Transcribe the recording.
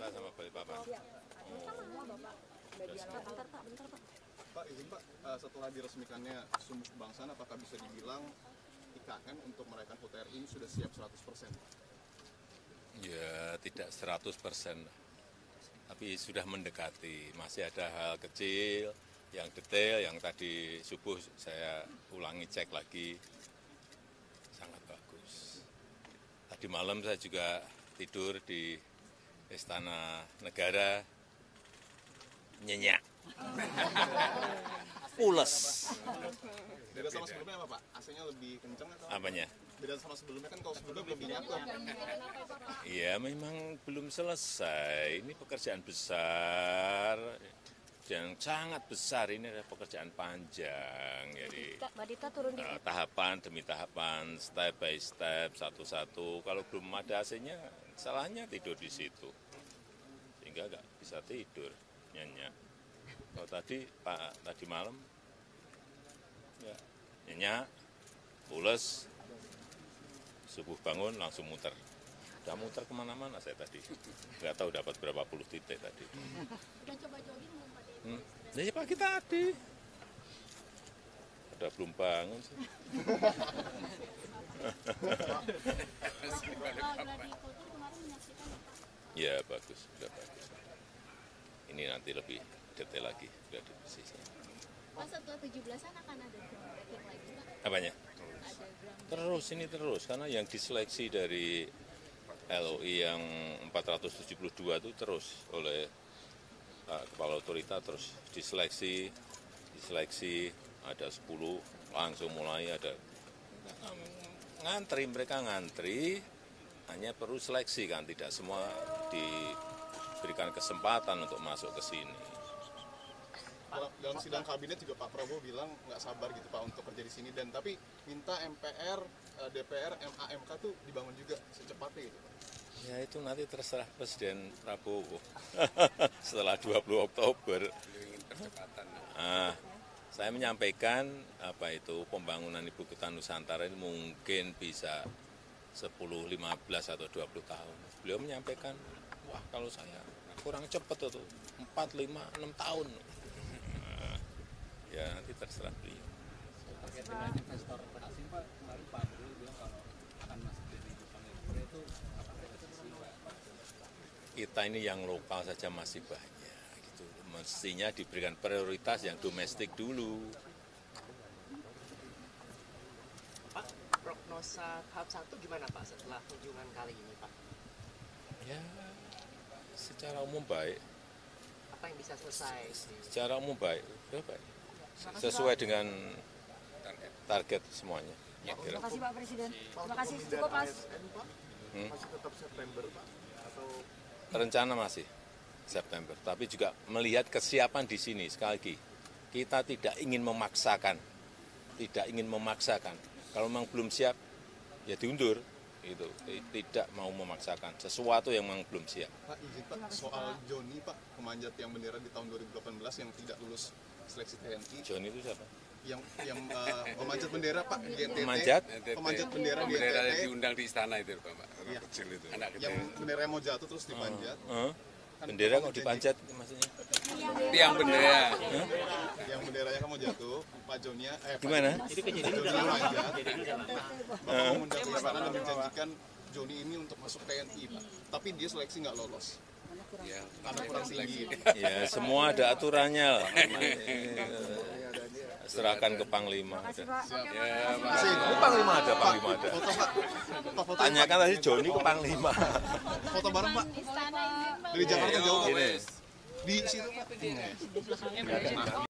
Jakarta sama Balikpapan. Semua Bapak. Bentar, bentar Pak, bentar Pak. Pak, izin Pak, eh, setelah diresmikannya Sumbu Kebangsaan, apakah bisa dibilang IKN untuk merayakan HUT RI ini sudah siap 100%? Ya tidak 100% lah. Tapi sudah mendekati. Masih ada hal kecil yang detail yang tadi subuh saya ulangi cek lagi. Sangat bagus. Tadi malam saya juga tidur di Istana Negara. Nyenyak. Pules. Beda sama sebelumnya apa Pak? AC-nya lebih kenceng atau? Apanya? Beda sama sebelumnya kan kalau sebelumnya belum dinyatu. Ya memang belum selesai. Ini pekerjaan besar yang sangat besar. Ini adalah pekerjaan panjang. Jadi Kak, Mbak Dita turun di eh, tahapan demi tahapan, step by step, satu-satu. Kalau belum ada AC-nya, salahnya tidur di situ. Sehingga nggak bisa tidur, nyenyak. Kalau tadi Pak tadi malam, ya nyenyak, pules, subuh bangun langsung muter. Udah muter ke mana-mana saya tadi. Nggak tahu dapat berapa puluh titik tadi. Udah coba jogging Dedi? Hmm. Dari pagi tadi. Udah belum bangun sih. Ya? Ya bagus, sudah bagus. Ini nanti lebih detail lagi, sudah persisnya. Pak setelah 17-an akan ada groundbreaking lagi Pak? Apanya? Ada Terus ini terus, karena yang diseleksi dari LOI yang 472 itu terus oleh Pak Kepala Otorita terus diseleksi, diseleksi ada 10 langsung mulai ada ngantri mereka ngantri hanya perlu seleksi kan tidak semua diberikan kesempatan untuk masuk ke sini. Dalam, dalam sidang kabinet juga Pak Prabowo bilang nggak sabar gitu Pak untuk kerja di sini dan tapi minta MPR, eh, DPR, MAMK tuh dibangun juga secepatnya gitu. Pak. Ya itu nanti terserah Presiden Prabowo setelah 20 Oktober. Ah, saya menyampaikan apa itu pembangunan ibu kota Nusantara ini mungkin bisa 10, 15 atau 20 tahun. Beliau menyampaikan, wah kalau saya kurang cepat itu 4, 5, 6 tahun. Ah, ya nanti terserah beliau. terkait dengan investor asing Pak, kemarin Pak Abdul bilang kalau akan masuk dari Jepang dan Korea itu apa revisi Pak? Kita ini yang lokal saja masih banyak gitu. Mestinya diberikan prioritas yang domestik dulu. Pak, prognosa tahap satu gimana Pak setelah kunjungan kali ini Pak? Ya, secara umum baik. Apa yang bisa selesai? Secara umum baik. Ya, baik. Sesuai dengan target semuanya. Ya. Terima kasih Pak Presiden. Terima kasih cukup Mas. Hmm. Masih tetap September Pak? Atau Rencana masih September, tapi juga melihat kesiapan di sini sekali lagi. Kita tidak ingin memaksakan, tidak ingin memaksakan. Kalau memang belum siap, ya diundur. Itu tidak mau memaksakan sesuatu yang memang belum siap. Pak izin Pak soal Joni Pak pemanjat yang bendera di tahun 2018 yang tidak lulus seleksi TNI John itu siapa? yang yang eh, pemanjat bendera Pak di NTT Pemanjat? pemanjat bendera di Bendera NTT diundang di istana itu Pak, anak Iya. kecil itu. Kan Anak kecil. yang bendera mau jatuh terus dipanjat Hah? Bendera kok dipanjat maksudnya? Tiang bendera. yang benderanya kan mau jatuh Pak Jonia eh Gimana? Joni manjat Bapak mengundang ke istana dan menjanjikan Joni ini untuk masuk TNI Pak tapi dia seleksi nggak lolos Ya, karena kurang tinggi Ya semua ada aturannya lah. Serahkan ke Panglima. Terima kasih Udah. Pak. ya. Ini Panglima ada, Panglima ada. foto Pak foto Tanyakan tadi Joni ke Panglima. foto bareng Pak dari Jakarta jauh Pak di situ Pak